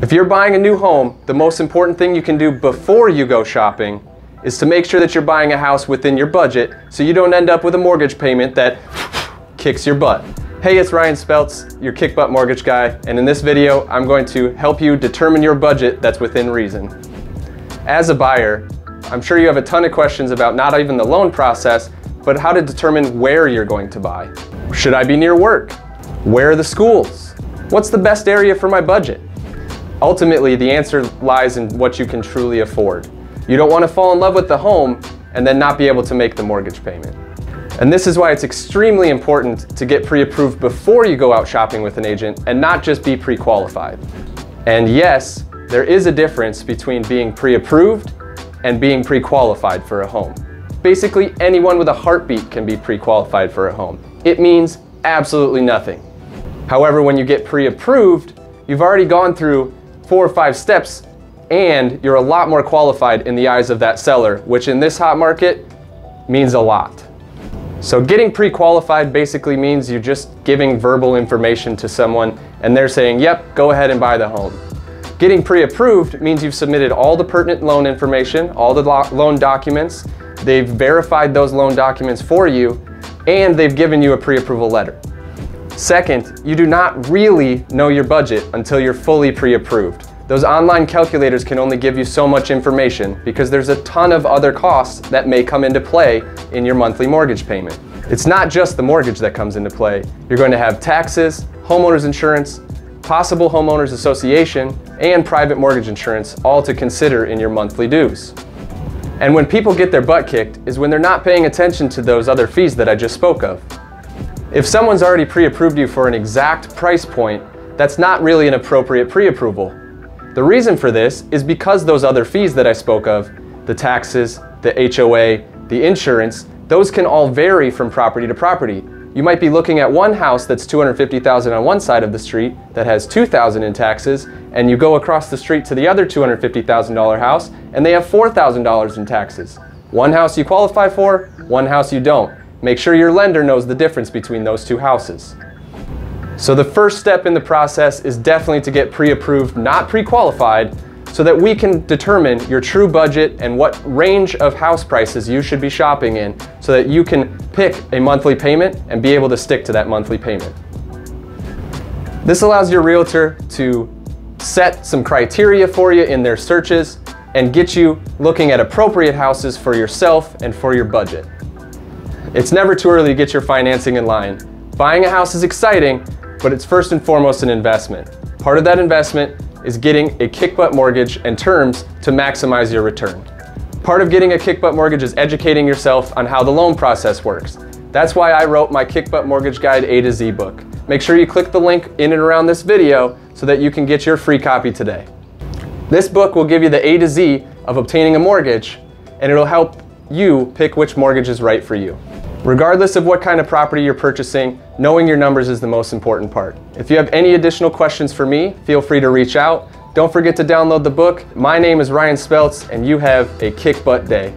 If you're buying a new home, the most important thing you can do before you go shopping is to make sure that you're buying a house within your budget so you don't end up with a mortgage payment that kicks your butt. Hey, it's Ryan Speltz, your kick butt mortgage guy, and in this video, I'm going to help you determine your budget that's within reason. As a buyer, I'm sure you have a ton of questions about not even the loan process, but how to determine where you're going to buy. Should I be near work? Where are the schools? What's the best area for my budget? Ultimately, the answer lies in what you can truly afford. You don't want to fall in love with the home and then not be able to make the mortgage payment. And this is why it's extremely important to get pre-approved before you go out shopping with an agent and not just be pre-qualified. And yes, there is a difference between being pre-approved and being pre-qualified for a home. Basically, anyone with a heartbeat can be pre-qualified for a home. It means absolutely nothing. However, when you get pre-approved, you've already gone through four or five steps and you're a lot more qualified in the eyes of that seller, which in this hot market means a lot. So getting pre-qualified basically means you're just giving verbal information to someone and they're saying, yep, go ahead and buy the home. Getting pre-approved means you've submitted all the pertinent loan information, all the loan documents, they've verified those loan documents for you, and they've given you a pre-approval letter. Second, you do not really know your budget until you're fully pre-approved. Those online calculators can only give you so much information because there's a ton of other costs that may come into play in your monthly mortgage payment. It's not just the mortgage that comes into play. You're going to have taxes, homeowner's insurance, possible homeowners association, and private mortgage insurance all to consider in your monthly dues. And when people get their butt kicked is when they're not paying attention to those other fees that I just spoke of. If someone's already pre-approved you for an exact price point, that's not really an appropriate pre-approval. The reason for this is because those other fees that I spoke of, the taxes, the HOA, the insurance, those can all vary from property to property. You might be looking at one house that's 250,000 on one side of the street that has 2,000 in taxes, and you go across the street to the other $250,000 house and they have $4,000 in taxes. One house you qualify for, one house you don't. Make sure your lender knows the difference between those two houses. So the first step in the process is definitely to get pre-approved, not pre-qualified, so that we can determine your true budget and what range of house prices you should be shopping in so that you can pick a monthly payment and be able to stick to that monthly payment. This allows your realtor to set some criteria for you in their searches and get you looking at appropriate houses for yourself and for your budget. It's never too early to get your financing in line. Buying a house is exciting, but it's first and foremost an investment. Part of that investment is getting a kick-butt mortgage and terms to maximize your return. Part of getting a kick-butt mortgage is educating yourself on how the loan process works. That's why I wrote my kick-butt mortgage guide A to Z book. Make sure you click the link in and around this video so that you can get your free copy today. This book will give you the A to Z of obtaining a mortgage and it'll help you pick which mortgage is right for you. Regardless of what kind of property you're purchasing, knowing your numbers is the most important part. If you have any additional questions for me, feel free to reach out. Don't forget to download the book. My name is Ryan Speltz and you have a kick butt day.